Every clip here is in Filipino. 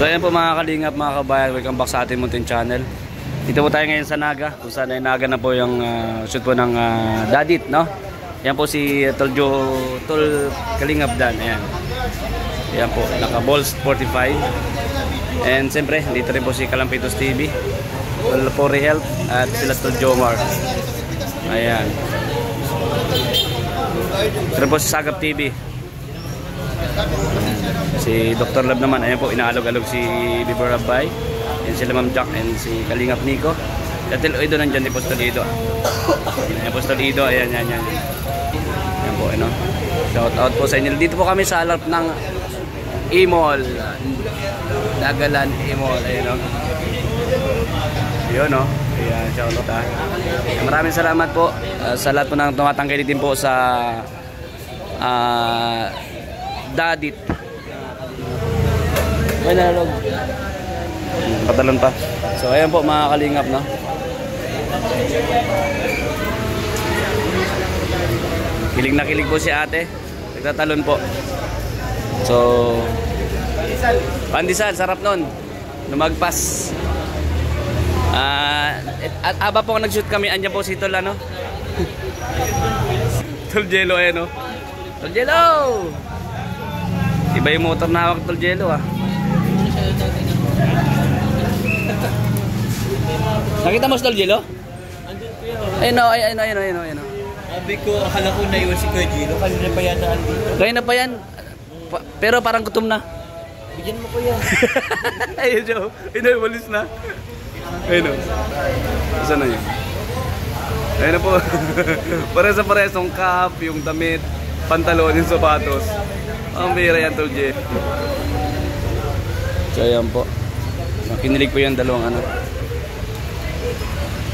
So ayan po mga kalingap, mga kabayan, welcome back sa ating Mountain Channel. Dito po tayo ngayon sa Naga, kung saan ay Naga na po yung uh, shoot po ng uh, Dadit, no? Yan po si Toljo, Tol Kalingap Dan, ayan. Yan po, naka Balls 45. And siyempre, dito rin po si Kalampitos TV, Tol Pori Health, at sila Tol Jomar. Ayan. Ito rin po si Sagap TV. Si Dr. Lab naman, ayan po, inaalog-alog si Bibor Rabay. Yan sila Ma'am Jack and si Kalingap Nico. Datil Oido nandyan ni Postolido. Ayan Postolido, ayan, ayan, ayan. Ayan po, ano. Shout out po sa inyo. Dito po kami sa alap ng Imol. Dagalan Imol, ayan o. Yun o. Ayan, shout out ha. Maraming salamat po uh, sa lahat po ng tumatangkay din po sa uh, Dadit. May nalog. Patalon pa. So ayan po mga kalingap no. Kilig na kilig po si ate. Nagtatalon po. So Pandesal, sarap nun. Lumagpas. Uh, at aba po nag-shoot kami, andyan po si Tol ano. Tol Jello ayan no. Tol Jello! Iba yung motor na hawak Tol Jello ah. Nakita mo si Tol Jello? Ayun o, ayun o, ayun o, ayun o, ayun o. Sabi ko, akala ko naiwan si Kuya Gino. Kanina pa yan naan dito. Kaya na pa yan. Pa pero parang gutom na. Bigyan mo ko yan. ayun siya. Ayun o, walis na. Ayun o. Saan na yun? Ayun na po. Pare sa pares yung cap, yung damit, pantalon, yung sapatos. Ang bira yan, Tol J. So, ayan po. Kinilig po yung dalawang anak.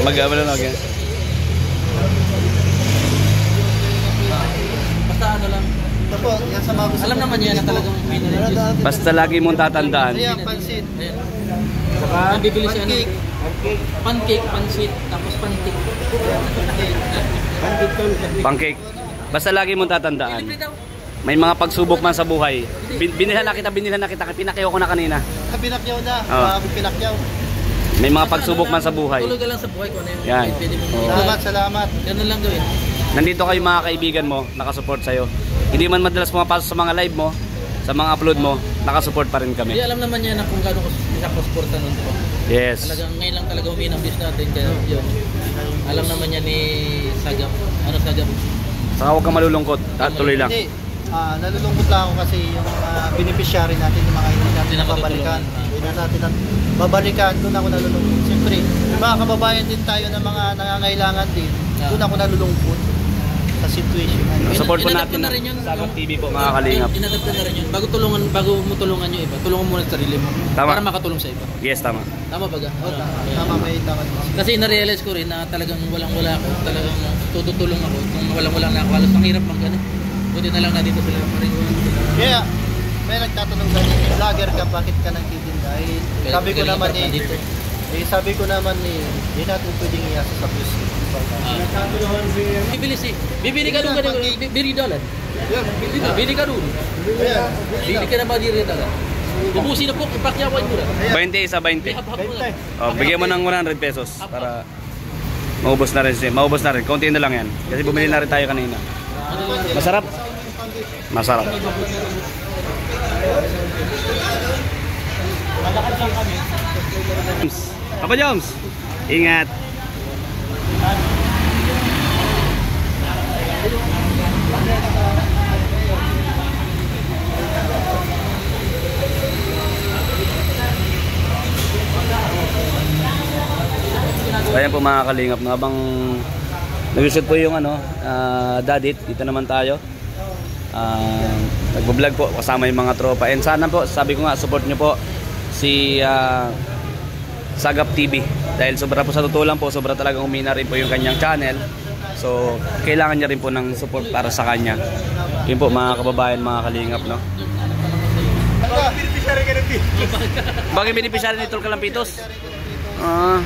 Mag-ama na lang. Basta ano lang. Opo, yan sa Alam naman yan na talagang may nalagyan. Basta lagi mong tatandaan. Ayan, pansit. Ayan. Ang bibili siya ng pancake, pansit, tapos pancake. Pancake. Basta lagi mong tatandaan. May mga pagsubok man sa buhay. Bin binilhan na kita, binilhan na kita. Pinakyaw ko na kanina. Ah, Pinakyaw na. Oh. pinakyaw. May mga pagsubok man sa buhay. Tulog ka lang sa buhay ko na yun. Yan. Pwede mo. Oo. Salamat, salamat. Ganun lang gawin. Nandito kayo mga kaibigan mo, nakasupport sa'yo. Hindi man madalas pumapasok sa mga live mo, sa mga upload mo, nakasupport pa rin Hindi kami. alam naman niya na kung gaano sporta nun po. Yes. Talagang ngayon lang talaga umiin ang views natin. Kaya yun. Alam naman niya ni Sagam. Ano Sagam? Saka huwag kang malulungkot. At tuloy lang. Hindi, ah, nalulungkot lang ako kasi yung mga beneficiary natin, yung mga hindi natin Hindi na na natin na babalikan, doon ako nalulungkot. Siyempre, mga kababayan din tayo ng mga nangangailangan din. Ah. Doon ako nalulungkot sa situation. Support po natin na rin yun. Sagot TV po mga kalingap. Inadapt na rin yun. Bago tulungan, bago mo tulungan yung iba, tulungan mo muna sa sarili mo. Tama. Para makatulong sa iba. Yes, tama. Tama ba ga? Oh, Kaya- tama, may takot. Kasi na-realize ko rin na talagang walang-wala ako. Talagang tututulong ako. Kung walang-wala na ako, halos ang hirap mang ganun. Buti na lang na dito sila marijuana sila. Kaya, may nagtatanong sa vlogger ka, bakit ka nagtitinda? Eh, sabi ko naman pa eh, dito. eh, sabi ko naman eh, hindi natin pwedeng iasa sa views. Ah. Bibili si. Bibili ka doon ka doon. Bibili dolan. Yeah, Bibili ka doon. Bibili ka na ba diri. Ubusin na po, ipakyawan mo na. 20 sa 20. Hap-hap mo na. Oh, bigyan mo ng 100 pesos para maubos na rin siya. Maubos na rin. Konti na lang yan. Kasi bumili na rin tayo kanina. Ano lang. Masarap? Masarap. Papa Joms, ingat. Ayan po mga kalingap, no, habang nag-shoot po yung ano, ah, dadit, dito naman tayo. Ah, nagbo-vlog po kasama yung mga tropa. And sana po, sabi ko nga, support nyo po si ah, Sagap TV. Dahil sobra po sa totoo lang po, sobra talagang umina rin po yung kanyang channel. So, kailangan niya rin po ng support para sa kanya. Yun po mga kababayan, mga kalingap, no? Bakit beneficiary ni Tol Kalampitos? Ah,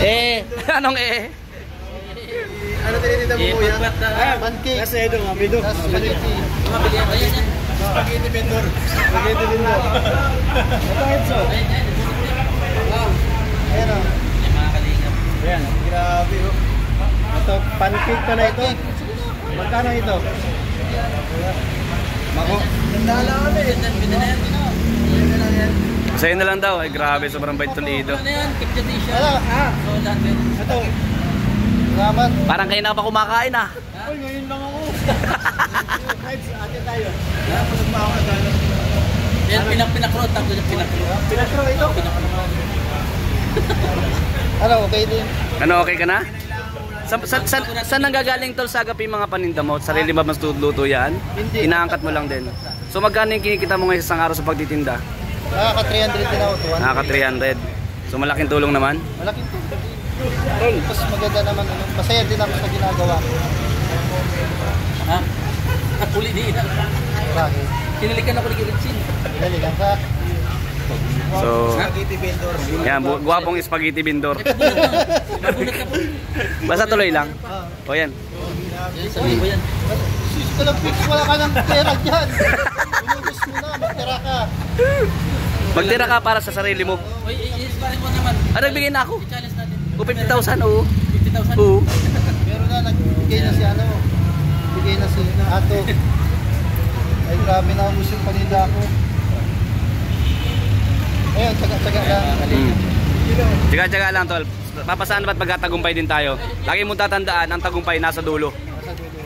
eh, anong eh? Ano tinitinda Eh, pagpat na. Pancake. Kasi ito nga, bido. Tapos spaghetti. Spaghetti vendor. Spaghetti vendor. Ito, Edso. Ayan o. Kalingap. Ayan. Grabe o. Ito, pancake pa na ito. Magkano ito? Mako. Nandala kami. Ganda, ganda na yan. Sa'yo na lang daw. Ay, grabe, sobrang bait Toledo. Ano yan? The t-shirt. Ano? Ah, So, lahat yan. ito. Salamat. Parang kayo na pa kumakain ah. Uy, ngayon lang ako. Kahit sa atin tayo. pa ako nagano. Yan, pinak pinakrot. Tapos yung pinakrot. Pinasro ito. Ano, okay din. Ano, okay ka na? Sa, sa, sa, saan nanggagaling tol sa agapi mga paninda mo? Sarili ba mas luto yan? Hindi. Inaangkat mo lang din. So magkano yung kinikita mo ngayon sa isang araw sa pagtitinda? Nakaka 300 din ako. 200. Nakaka 300. So malaking tulong naman. Malaki to. Mas maganda naman. Ano, masaya din ako sa ginagawa ko. Ha? Uli di na. Bakit? Kinalikan ako ni Kiritsin. Lang ka. So, Spaghetti vendor. yan, bu- guwapong spaghetti vendor. Nagulat ka po. Basta tuloy lang. Ah. O yan. Yan, sabihin ko yan. Sis ko lang, fix wala ka ng pera dyan. Inubos mo na, magtira ka. Magtira ka para sa sarili mo. Uy, i-sparring ko naman. Ah, nagbigay na ako. I-challenge natin. O 50,000, oo. 50,000? Oo. Pero na, nagbigay na si ano. Bigay na si Ato. Ay, grabe na ubos yung paninda ko. Ayun, tsaga-tsaga lang. Hmm. Tsaga-tsaga lang, tol. Papasaan ba't magkatagumpay din tayo? Lagi mong tatandaan, ang tagumpay nasa dulo.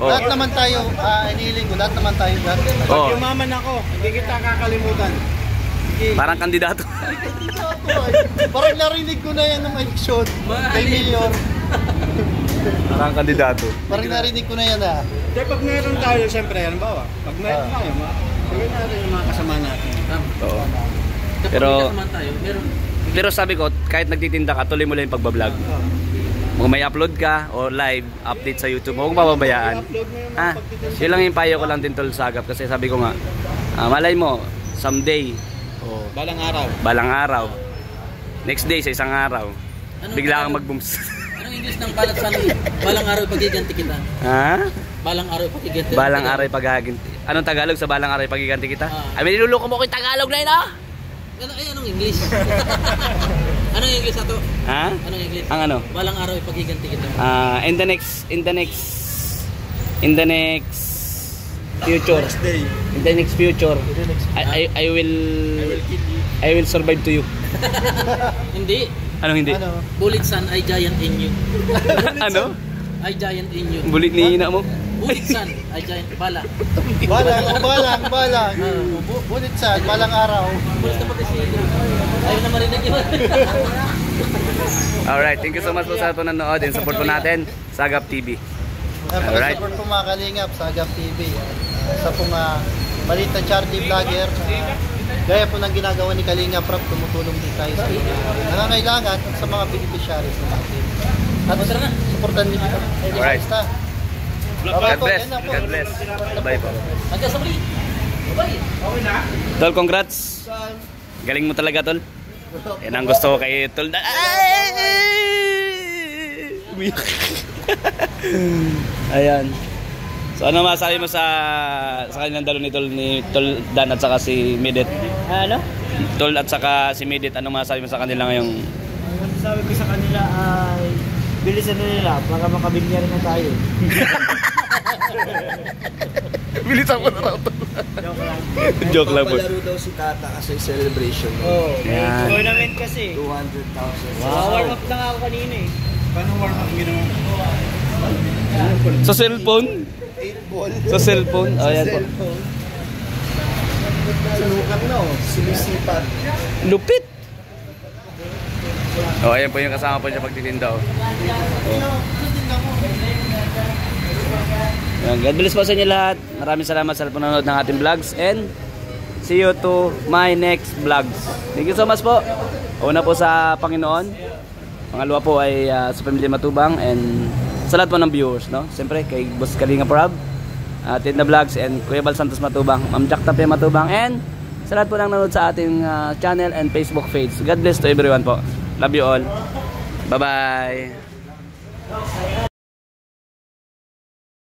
Oh. Lahat naman tayo, ah, inihiling ko, lahat naman tayo. Lahat. Oh. Yumaman ako, hindi kita kakalimutan. Sige. Parang kandidato. Parang narinig ko na yan ng eleksyon kay Mayor. Parang kandidato. Parang narinig ko na yan ah. Kaya pag meron tayo, siyempre, halimbawa, pag meron Ah. tayo, gawin natin yung mga kasama natin. Tama. Oo. Kapag Pero- tayo, meron. Pero sabi ko, kahit nagtitinda ka, tuloy mo lang yung pagbablog. Kung may upload ka o live update sa YouTube, huwag mga Ah, yun lang yung payo ko lang din tol sa agap kasi sabi ko nga, ah, malay mo, someday, Balang araw. balang araw, next day sa isang araw, Anong bigla kang magbooms. Anong English ng balat sa Balang araw pagiganti kita. ha? Balang araw pagiganti. Balang araw pagaganti. Anong Tagalog sa balang araw pagiganti kita? Ah. Ay, niluloko mo ko yung Tagalog na yun ah! Ano, ay, anong English? anong English ato? Ha? Anong English? Ang ano? Balang araw pagiganti kita. Ah, in the next, in the next, in the next future, Day. in the next future, I, I, I will, I will survive to you. Hindi. Anong hindi? Ano? Bullet son, I giant in you. ano? I giant in you. Bulit ni ina mo? Bullet son, I giant. Bala. Balang, oh, balang, balang. Ah. Bu- Bunit sa balang araw. Bullet na pati si Ayaw na marinig yun. Alright, thank you so much po sa ito nanood and support po natin sa Agap TV. Alright. Napaka-support po mga kalingap sa Agap TV. Sa pong uh, maliit na charity vlogger. Uh, gaya po ng ginagawa ni Kalingap Rap, tumutulong din tayo sa mga nangangailangan sa mga beneficiaries na natin. At na. supportan niyo po. Alright. God bless. God bless. Bye po. Hanggang sa muli. Bye. Tol, congrats. Galing mo talaga, Tol. Yan ang gusto ko kay Tol. Ay! Ayan. So ano masabi mo sa sa kanilang dalo ni Tol ni Tol Dan at saka si Midit? Ano? Tol at saka si Midit, ano masabi mo sa kanila ngayong Ang sabi ko sa kanila ay bilisan na nila para makabinyar na tayo. Bilisan mo na raw Tol. Joke lang. Joke lang po. Papalaro daw si Tata kasi celebration. Oh, Yan. tournament kasi. 200,000. Wow. Warm up lang ako kanina eh. Paano warm up ginawa? Sa cellphone? 8 ball. Sa cellphone? Oh, yan po. Sinukat na oh. Sumisipat. Lupit! Oh, ayan po yung kasama po siya pagtitinda. Oh. Oh. God bless po sa inyo lahat. Maraming salamat sa panonood ng ating vlogs and see you to my next vlogs. Thank you so much po. Una po sa Panginoon. Pangalawa po ay ah, sa Pamilya Matubang and sa lahat po ng viewers, no? Siyempre kay Boss Kalinga Prab, uh, Tinda Vlogs and Kuya Bal Santos Matubang, Ma'am Jack Tapia Matubang and sa lahat po nang nanonood sa ating ah, channel and Facebook page. God bless to everyone po. Love you all. Bye-bye.